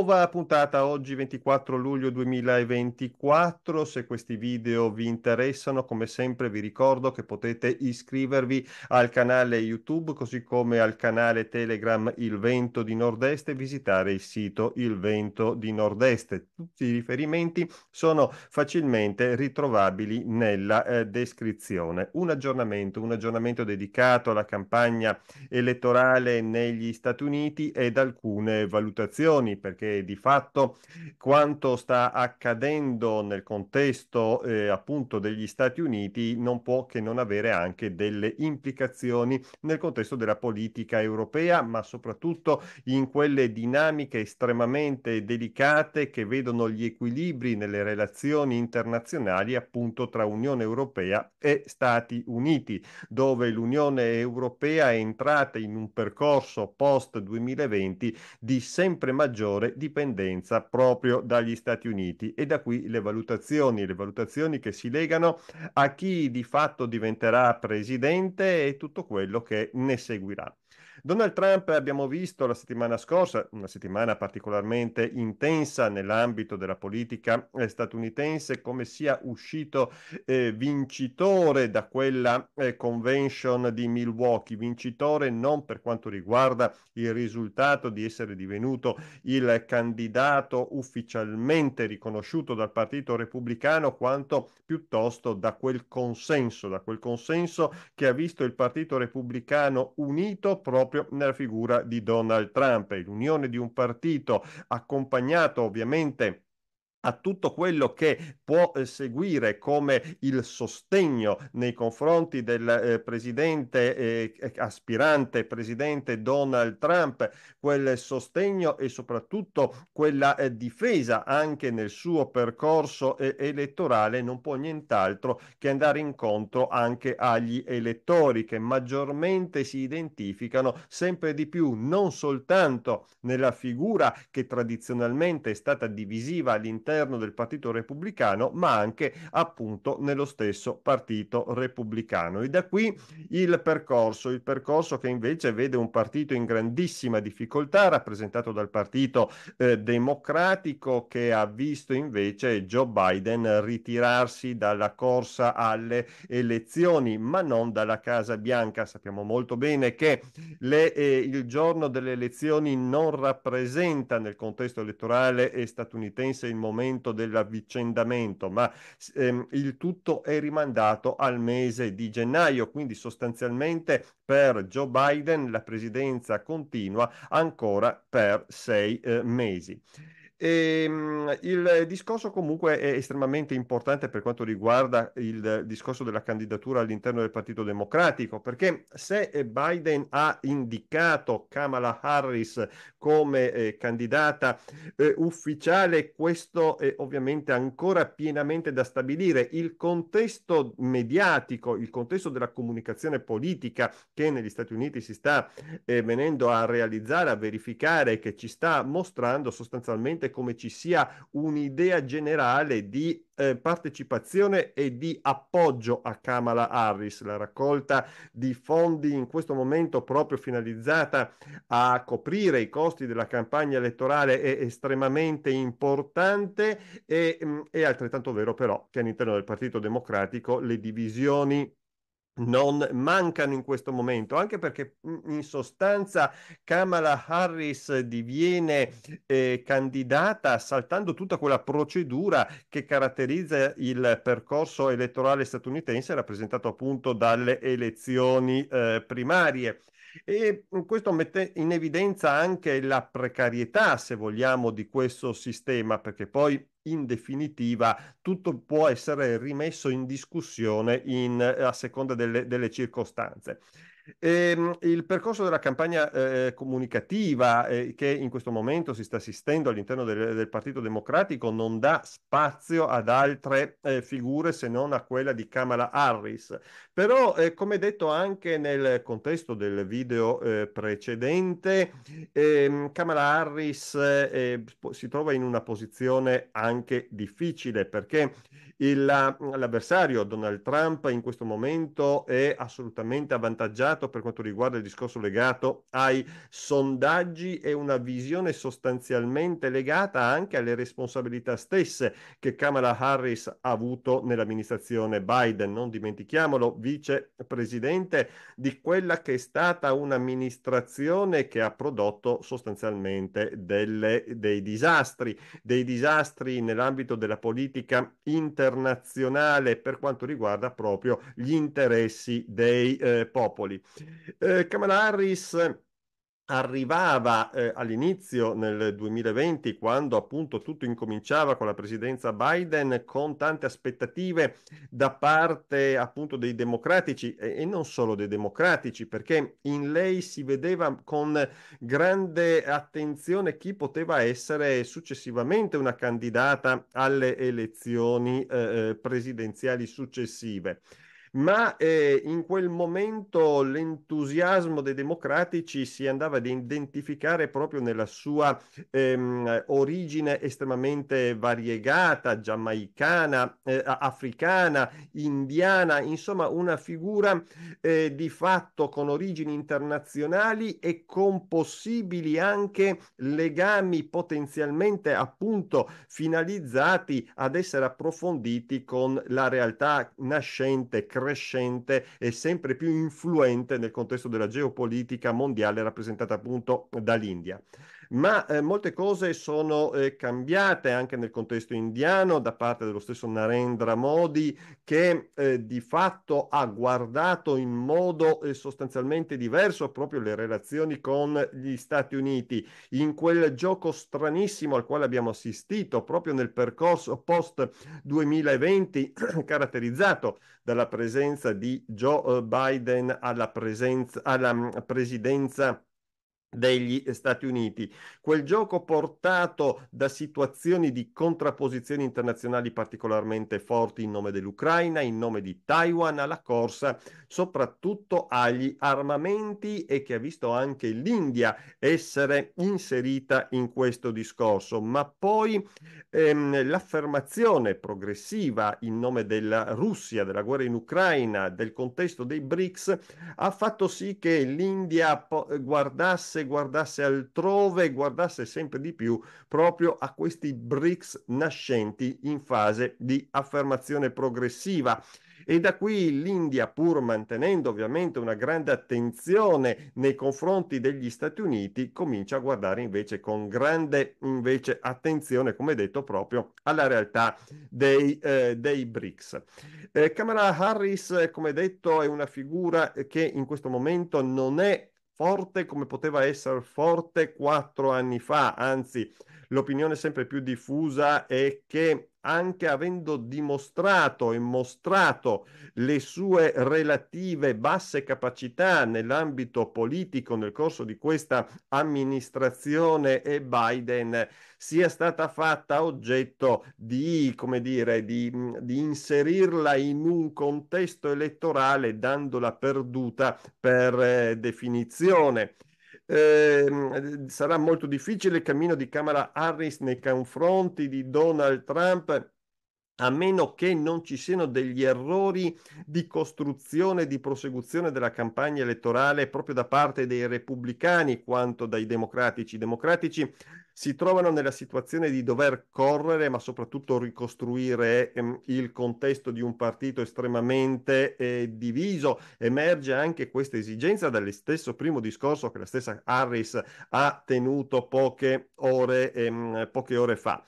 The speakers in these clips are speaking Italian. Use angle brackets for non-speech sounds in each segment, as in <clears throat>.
Nuova puntata oggi 24 luglio 2024. Se questi video vi interessano, come sempre vi ricordo che potete iscrivervi al canale YouTube così come al canale Telegram Il Vento di Nord-Est e visitare il sito Il Vento di Nord-Est. Tutti i riferimenti sono facilmente ritrovabili nella eh, descrizione. Un aggiornamento, un aggiornamento dedicato alla campagna elettorale negli Stati Uniti ed alcune valutazioni perché di fatto quanto sta accadendo nel contesto eh, appunto degli Stati Uniti non può che non avere anche delle implicazioni nel contesto della politica europea, ma soprattutto in quelle dinamiche estremamente delicate che vedono gli equilibri nelle relazioni internazionali appunto tra Unione Europea e Stati Uniti, dove l'Unione Europea è entrata in un percorso post 2020 di sempre maggiore dipendenza proprio dagli Stati Uniti e da qui le valutazioni, le valutazioni che si legano a chi di fatto diventerà presidente e tutto quello che ne seguirà. Donald Trump abbiamo visto la settimana scorsa, una settimana particolarmente intensa nell'ambito della politica eh, statunitense, come sia uscito eh, vincitore da quella eh, convention di Milwaukee, vincitore non per quanto riguarda il risultato di essere divenuto il candidato ufficialmente riconosciuto dal Partito Repubblicano, quanto piuttosto da quel consenso, da quel consenso che ha visto il Partito Repubblicano unito proprio proprio nella figura di Donald Trump. L'unione di un partito accompagnato ovviamente a tutto quello che può eh, seguire come il sostegno nei confronti del eh, presidente eh, eh, aspirante presidente Donald Trump, quel sostegno e soprattutto quella eh, difesa anche nel suo percorso eh, elettorale non può nient'altro che andare incontro anche agli elettori che maggiormente si identificano sempre di più non soltanto nella figura che tradizionalmente è stata divisiva all'interno all'interno del Partito Repubblicano, ma anche appunto nello stesso Partito Repubblicano. E da qui il percorso, il percorso che invece vede un partito in grandissima difficoltà, rappresentato dal Partito eh, Democratico, che ha visto invece Joe Biden ritirarsi dalla corsa alle elezioni, ma non dalla Casa Bianca. Sappiamo molto bene che le, eh, il giorno delle elezioni non rappresenta nel contesto elettorale statunitense il momento momento dell'avvicendamento, ma ehm, il tutto è rimandato al mese di gennaio, quindi sostanzialmente per Joe Biden la presidenza continua ancora per sei eh, mesi. E, ehm, il discorso comunque è estremamente importante per quanto riguarda il discorso della candidatura all'interno del Partito Democratico, perché se Biden ha indicato Kamala Harris come eh, candidata eh, ufficiale, questo è ovviamente ancora pienamente da stabilire. Il contesto mediatico, il contesto della comunicazione politica che negli Stati Uniti si sta eh, venendo a realizzare, a verificare, che ci sta mostrando sostanzialmente come ci sia un'idea generale di eh, partecipazione e di appoggio a Kamala Harris. La raccolta di fondi in questo momento proprio finalizzata a coprire i costi della campagna elettorale è estremamente importante e mh, mm, è altrettanto vero però che all'interno del Partito Democratico le divisioni non mancano in questo momento, anche perché in sostanza Kamala Harris diviene eh, candidata saltando tutta quella procedura che caratterizza il percorso elettorale statunitense rappresentato appunto dalle elezioni eh, primarie. E questo mette in evidenza anche la precarietà, se vogliamo, di questo sistema, perché poi in definitiva tutto può essere rimesso in discussione in, a seconda delle, delle circostanze. E, ehm, il percorso della campagna eh, comunicativa eh, che in questo momento si sta assistendo all'interno del, del Partito Democratico non dà spazio ad altre eh, figure se non a quella di Kamala Harris. Però, eh, come detto anche nel contesto del video eh, precedente, ehm, Kamala Harris eh, si trova in una posizione anche difficile perché Il, l'avversario Donald Trump in questo momento è assolutamente avvantaggiato per quanto riguarda il discorso legato ai sondaggi e una visione sostanzialmente legata anche alle responsabilità stesse che Kamala Harris ha avuto nell'amministrazione Biden. Non dimentichiamolo, vicepresidente di quella che è stata un'amministrazione che ha prodotto sostanzialmente delle, dei disastri, dei disastri nell'ambito della politica internazionale per quanto riguarda proprio gli interessi dei eh, popoli. Eh, Kamala Harris arrivava eh, all'inizio nel 2020, quando appunto tutto incominciava con la presidenza Biden, con tante aspettative da parte appunto dei democratici e, e non solo dei democratici, perché in lei si vedeva con grande attenzione chi poteva essere successivamente una candidata alle elezioni eh, eh presidenziali successive ma eh, in quel momento l'entusiasmo dei democratici si andava ad identificare proprio nella sua ehm, origine estremamente variegata, giamaicana, eh, africana, indiana, insomma una figura eh, di fatto con origini internazionali e con possibili anche legami potenzialmente appunto finalizzati ad essere approfonditi con la realtà nascente crescente e sempre più influente nel contesto della geopolitica mondiale rappresentata appunto dall'India ma eh, molte cose sono eh, cambiate anche nel contesto indiano da parte dello stesso Narendra Modi che eh, di fatto ha guardato in modo eh, sostanzialmente diverso proprio le relazioni con gli Stati Uniti in quel gioco stranissimo al quale abbiamo assistito proprio nel percorso post 2020 <clears throat> caratterizzato dalla presenza di Joe eh, Biden alla, presenza, alla mm, presidenza degli Stati Uniti. Quel gioco portato da situazioni di contrapposizioni internazionali particolarmente forti in nome dell'Ucraina, in nome di Taiwan, alla corsa soprattutto agli armamenti e che ha visto anche l'India essere inserita in questo discorso. Ma poi ehm, l'affermazione progressiva in nome della Russia, della guerra in Ucraina, del contesto dei BRICS ha fatto sì che l'India po- guardasse guardasse, guardasse altrove, guardasse sempre di più proprio a questi BRICS nascenti in fase di affermazione progressiva. E da qui l'India, pur mantenendo ovviamente una grande attenzione nei confronti degli Stati Uniti, comincia a guardare invece con grande invece, attenzione, come detto, proprio alla realtà dei, eh, dei BRICS. Eh, Kamala Harris, come detto, è una figura che in questo momento non è forte come poteva essere forte quattro anni fa, anzi l'opinione sempre più diffusa è che anche avendo dimostrato e mostrato le sue relative basse capacità nell'ambito politico nel corso di questa amministrazione e Biden sia stata fatta oggetto di, come dire, di, di inserirla in un contesto elettorale dandola perduta per eh, definizione. Eh, sarà molto difficile il cammino di Kamala Harris nei confronti di Donald Trump a meno che non ci siano degli errori di costruzione e di prosecuzione della campagna elettorale proprio da parte dei repubblicani quanto dai democratici. I democratici si trovano nella situazione di dover correre, ma soprattutto ricostruire ehm, il contesto di un partito estremamente eh, diviso. Emerge anche questa esigenza dallo stesso primo discorso che la stessa Harris ha tenuto poche ore, ehm, poche ore fa.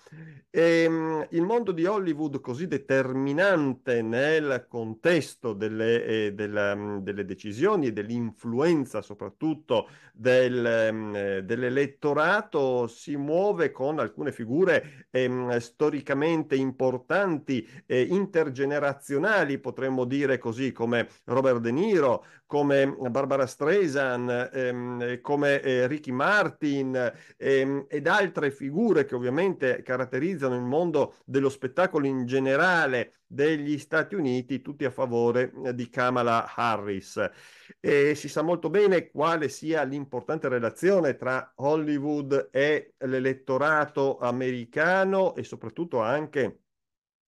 E, ehm, il mondo di Hollywood così determinante nel contesto delle, eh, della, mm, delle decisioni e dell'influenza soprattutto del, ehm, dell'elettorato si muove con alcune figure ehm, storicamente importanti e intergenerazionali, potremmo dire così, come Robert De Niro, come Barbara Streisand, ehm, come eh, Ricky Martin ehm, ed altre figure che ovviamente caratterizzano il mondo dello spettacolo in generale degli Stati Uniti, tutti a favore eh, di Kamala Harris. E si sa molto bene quale sia l'importante relazione tra Hollywood e l'elettorato americano e soprattutto anche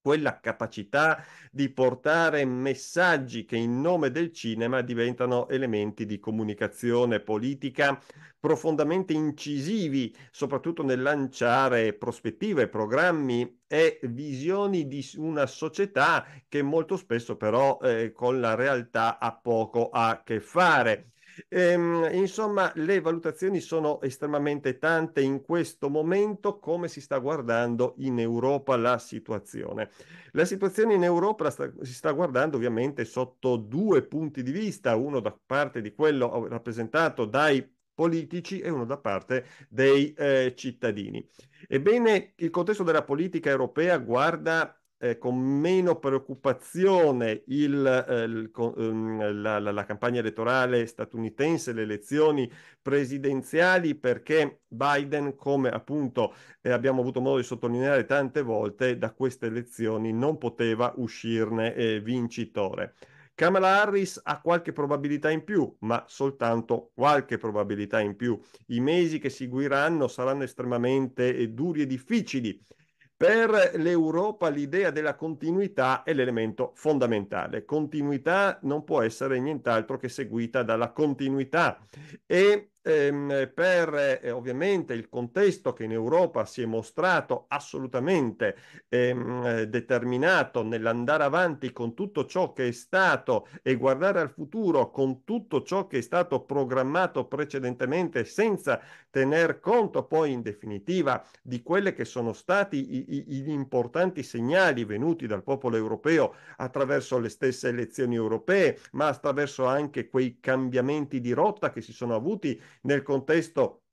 quella capacità di portare messaggi che in nome del cinema diventano elementi di comunicazione politica profondamente incisivi, soprattutto nel lanciare prospettive, programmi e visioni di una società che molto spesso però eh, con la realtà ha poco a che fare. Ehm, insomma, le valutazioni sono estremamente tante in questo momento, come si sta guardando in Europa la situazione. La situazione in Europa sta, si sta guardando ovviamente sotto due punti di vista, uno da parte di quello rappresentato dai politici e uno da parte dei eh, cittadini. Ebbene, il contesto della politica europea guarda eh, con meno preoccupazione il, eh, il, ehm, la, la, la, campagna elettorale statunitense, le elezioni presidenziali, perché Biden, come appunto eh, abbiamo avuto modo di sottolineare tante volte, da queste elezioni non poteva uscirne eh, vincitore. Kamala Harris ha qualche probabilità in più, ma soltanto qualche probabilità in più. I mesi che seguiranno saranno estremamente eh, duri e difficili per l'Europa l'idea della continuità è l'elemento fondamentale. Continuità non può essere nient'altro che seguita dalla continuità e ehm, per eh, ovviamente il contesto che in Europa si è mostrato assolutamente ehm, determinato nell'andare avanti con tutto ciò che è stato e guardare al futuro con tutto ciò che è stato programmato precedentemente senza tener conto poi in definitiva di quelle che sono stati gli importanti segnali venuti dal popolo europeo attraverso le stesse elezioni europee, ma attraverso anche quei cambiamenti di rotta che si sono avuti nel contesto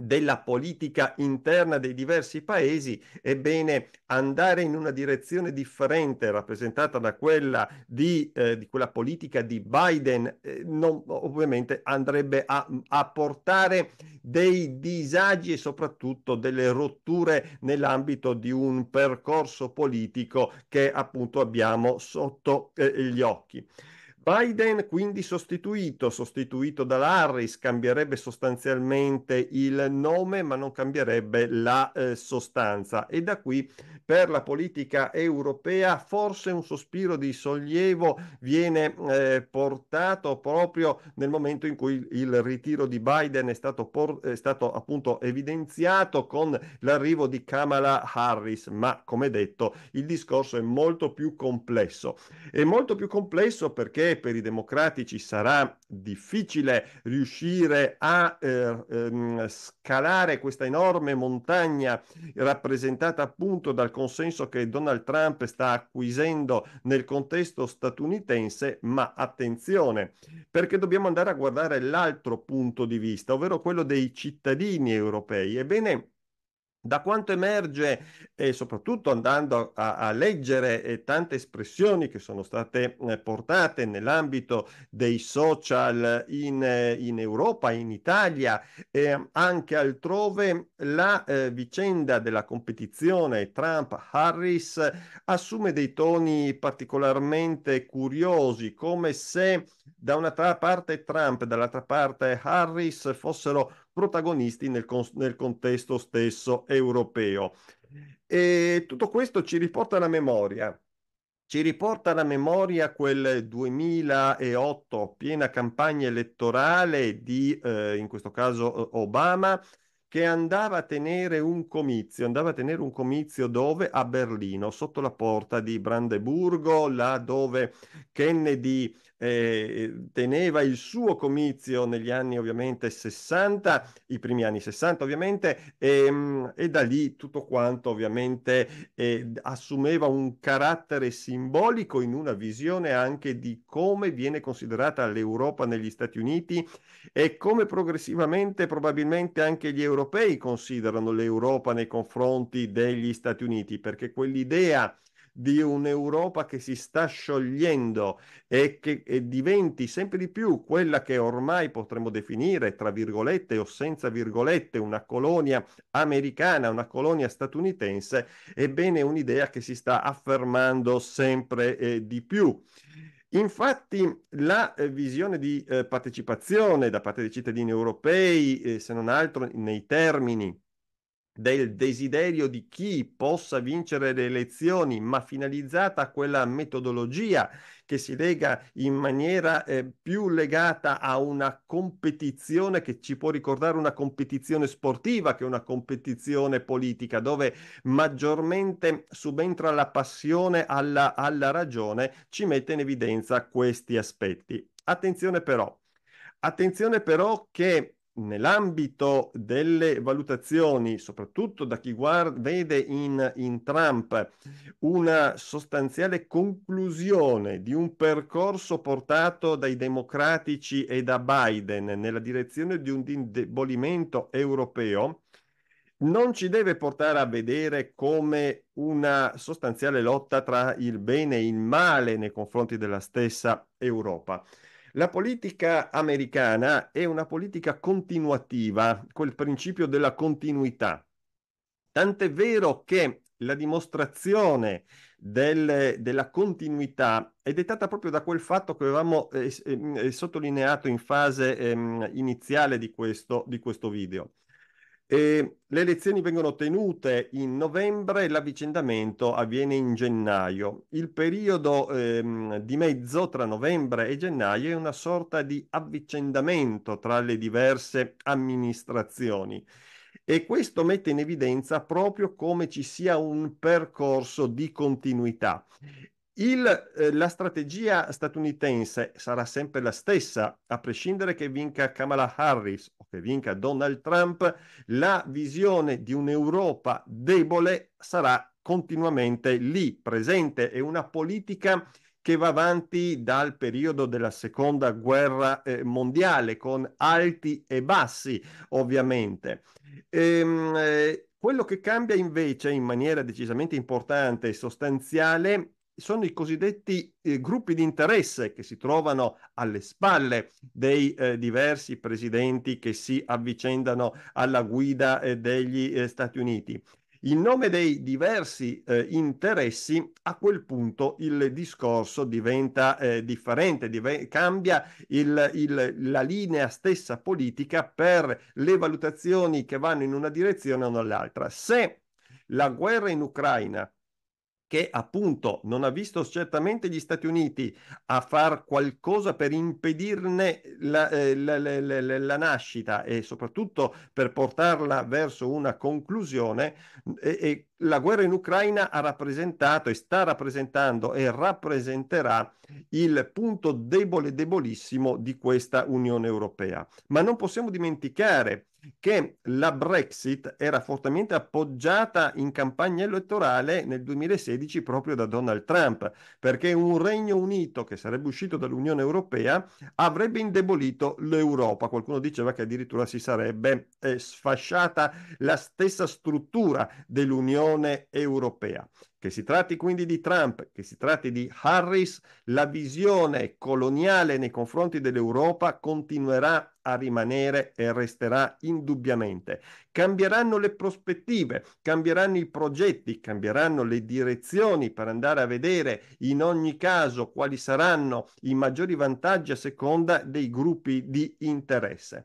della politica interna dei diversi paesi, ebbene andare in una direzione differente rappresentata da quella di, eh, di quella politica di Biden eh, non, ovviamente andrebbe a, a, portare dei disagi e soprattutto delle rotture nell'ambito di un percorso politico che appunto abbiamo sotto eh, gli occhi. Biden quindi sostituito, sostituito dalla Harris, cambierebbe sostanzialmente il nome ma non cambierebbe la eh, sostanza e da qui per la politica europea forse un sospiro di sollievo viene eh, portato proprio nel momento in cui il ritiro di Biden è stato, por- è stato appunto evidenziato con l'arrivo di Kamala Harris, ma come detto il discorso è molto più complesso. È molto più complesso perché per i democratici sarà difficile riuscire a eh, ehm, scalare questa enorme montagna rappresentata appunto dal consenso che Donald Trump sta acquisendo nel contesto statunitense, ma attenzione, perché dobbiamo andare a guardare l'altro punto di vista, ovvero quello dei cittadini europei. Ebbene, da quanto emerge, e soprattutto andando a, a leggere eh, tante espressioni che sono state eh, portate nell'ambito dei social in, eh, in Europa, in Italia e anche altrove, la eh, vicenda della competizione Trump-Harris assume dei toni particolarmente curiosi, come se da una parte Trump e dall'altra parte Harris fossero protagonisti nel, nel contesto stesso europeo. E tutto questo ci riporta alla memoria ci riporta alla memoria quel 2008, piena campagna elettorale di, eh, in questo caso, Obama, che andava a tenere un comizio, andava a tenere un comizio dove? A Berlino, sotto la porta di Brandeburgo, là dove Kennedy eh, teneva il suo comizio negli anni ovviamente 60, i primi anni 60 ovviamente, e, ehm, e da lì tutto quanto ovviamente eh, assumeva un carattere simbolico in una visione anche di come viene considerata l'Europa negli Stati Uniti e come progressivamente probabilmente anche gli europei considerano l'Europa nei confronti degli Stati Uniti, perché quell'idea di un'Europa che si sta sciogliendo e che e diventi sempre di più quella che ormai potremmo definire, tra virgolette o senza virgolette, una colonia americana, una colonia statunitense, ebbene un'idea che si sta affermando sempre eh, di più. Infatti la eh, visione di eh, partecipazione da parte dei cittadini europei, eh, se non altro nei termini del desiderio di chi possa vincere le elezioni, ma finalizzata a quella metodologia che si lega in maniera eh, più legata a una competizione che ci può ricordare una competizione sportiva che una competizione politica, dove maggiormente subentra la passione alla, alla ragione, ci mette in evidenza questi aspetti. Attenzione però, attenzione però che nell'ambito delle valutazioni, soprattutto da chi guarda, vede in, in, Trump una sostanziale conclusione di un percorso portato dai democratici e da Biden nella direzione di un indebolimento europeo, non ci deve portare a vedere come una sostanziale lotta tra il bene e il male nei confronti della stessa Europa. La politica americana è una politica continuativa, quel principio della continuità. Tant'è vero che la dimostrazione del, della continuità è dettata proprio da quel fatto che avevamo eh, eh, sottolineato in fase eh, iniziale di questo, di questo video. E le elezioni vengono tenute in novembre e l'avvicendamento avviene in gennaio. Il periodo ehm, di mezzo tra novembre e gennaio è una sorta di avvicendamento tra le diverse amministrazioni e questo mette in evidenza proprio come ci sia un percorso di continuità. Il, eh, la strategia statunitense sarà sempre la stessa, a prescindere che vinca Kamala Harris o che vinca Donald Trump, la visione di un'Europa debole sarà continuamente lì, presente, è una politica che va avanti dal periodo della seconda guerra eh, mondiale, con alti e bassi, ovviamente. Ehm, eh, quello che cambia invece in maniera decisamente importante e sostanziale sono i cosiddetti eh, gruppi di interesse che si trovano alle spalle dei eh, diversi presidenti che si avvicendano alla guida eh, degli eh, Stati Uniti. In nome dei diversi eh, interessi, a quel punto il discorso diventa eh, differente, div- cambia il, il, la linea stessa politica per le valutazioni che vanno in una direzione o nell'altra. Se la guerra in Ucraina che appunto non ha visto certamente gli Stati Uniti a far qualcosa per impedirne la, eh, la, la, la nascita e soprattutto per portarla verso una conclusione, e, e la guerra in Ucraina ha rappresentato e sta rappresentando e rappresenterà il punto debole, debolissimo di questa Unione Europea. Ma non possiamo dimenticare che la Brexit era fortemente appoggiata in campagna elettorale nel 2016 proprio da Donald Trump, perché un Regno Unito che sarebbe uscito dall'Unione Europea avrebbe indebolito l'Europa. Qualcuno diceva che addirittura si sarebbe eh, sfasciata la stessa struttura dell'Unione Europea. Che si tratti quindi di Trump, che si tratti di Harris, la visione coloniale nei confronti dell'Europa continuerà a rimanere e resterà indubbiamente. Cambieranno le prospettive, cambieranno i progetti, cambieranno le direzioni per andare a vedere in ogni caso quali saranno i maggiori vantaggi a seconda dei gruppi di interesse.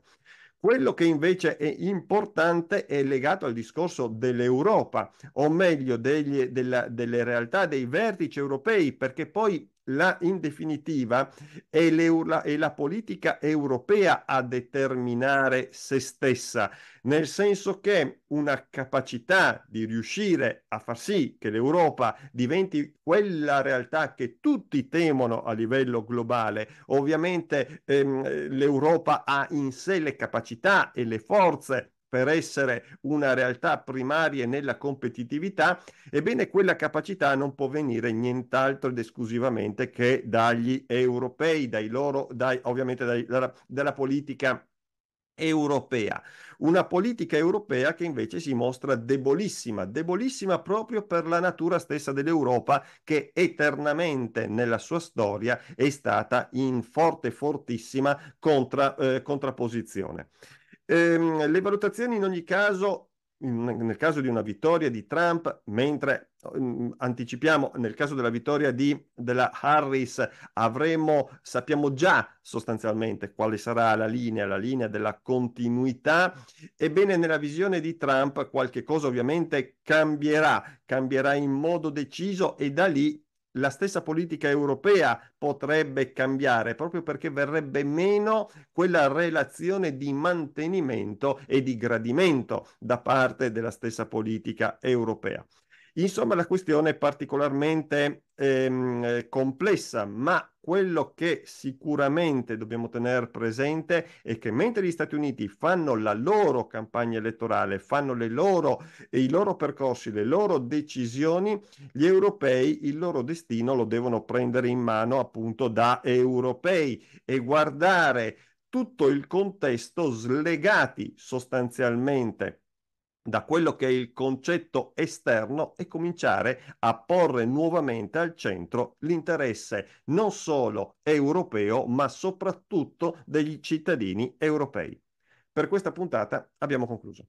Quello che invece è importante è legato al discorso dell'Europa, o meglio degli, della, delle realtà dei vertici europei, perché poi la, in definitiva è, è, la politica europea a determinare se stessa, nel senso che una capacità di riuscire a far sì che l'Europa diventi quella realtà che tutti temono a livello globale. Ovviamente ehm, l'Europa ha in sé le capacità e le forze per essere una realtà primaria nella competitività, ebbene quella capacità non può venire nient'altro ed esclusivamente che dagli europei, dai loro, dai, ovviamente dai, dalla, dalla politica europea. Una politica europea che invece si mostra debolissima, debolissima proprio per la natura stessa dell'Europa che eternamente nella sua storia è stata in forte, fortissima contra, eh, contrapposizione. Ehm, le valutazioni in ogni caso in, nel caso di una vittoria di Trump, mentre um, anticipiamo nel caso della vittoria di, della Harris, avremo, sappiamo già sostanzialmente quale sarà la linea, la linea della continuità. Ebbene, nella visione di Trump qualche cosa ovviamente cambierà, cambierà in modo deciso e da lì la stessa politica europea potrebbe cambiare proprio perché verrebbe meno quella relazione di mantenimento e di gradimento da parte della stessa politica europea. Insomma, la questione è particolarmente ehm, complessa, ma quello che sicuramente dobbiamo tenere presente è che mentre gli Stati Uniti fanno la loro campagna elettorale, fanno le loro, i loro percorsi, le loro decisioni, gli europei il loro destino lo devono prendere in mano appunto da europei e guardare tutto il contesto slegati sostanzialmente da quello che è il concetto esterno e cominciare a porre nuovamente al centro l'interesse non solo europeo, ma soprattutto degli cittadini europei. Per questa puntata abbiamo concluso.